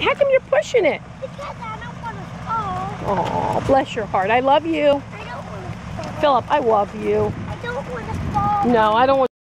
How come you're pushing it? Because I don't want to fall. Oh, bless your heart. I love you. I don't want to fall. Philip, I love you. I don't want to fall. No, I don't want